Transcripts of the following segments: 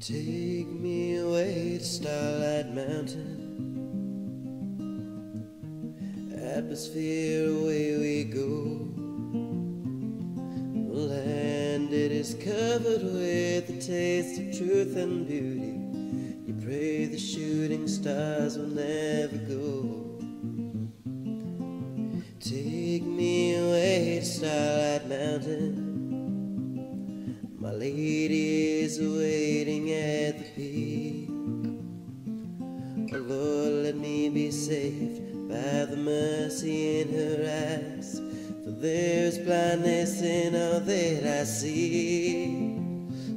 Take me away to Starlight Mountain. Atmosphere, away we go. The land it is covered with the taste of truth and beauty. You pray the shooting stars will never go. Take me away Starlight Mountain. My lady is waiting at the peak. Oh Lord, let me be saved by the mercy in her eyes. For there's blindness in all that I see.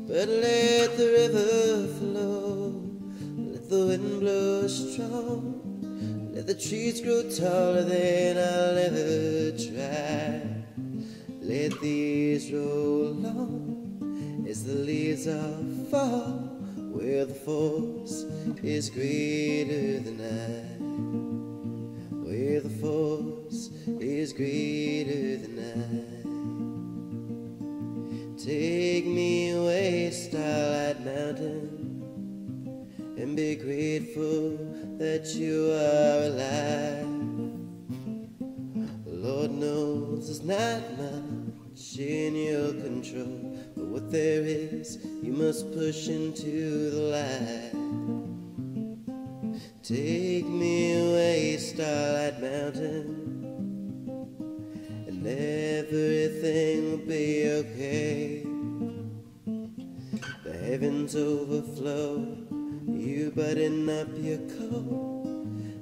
But let the river flow, let the wind blow strong, let the trees grow taller than I'll ever try. Let these roll on as the leaves are fall, where the force is greater than I. Where the force is greater than I. Take me away, Starlight Mountain, and be grateful that you are alive. Lord knows it's not much in your control, but what there is, you must push into the light. Take me away, Starlight Mountain, and everything will be okay. The heavens overflow, you button up your coat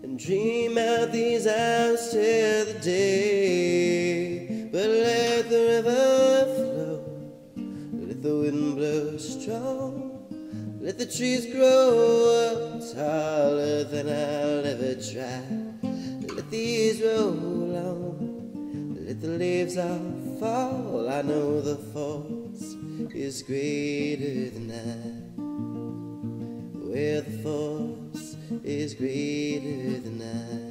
and dream out these hours till the day. But let the river flow, let the wind blow strong. Let the trees grow up taller than I'll ever try. These roll on, let the leaves all fall. I know the force is greater than I. Where the force is greater than I.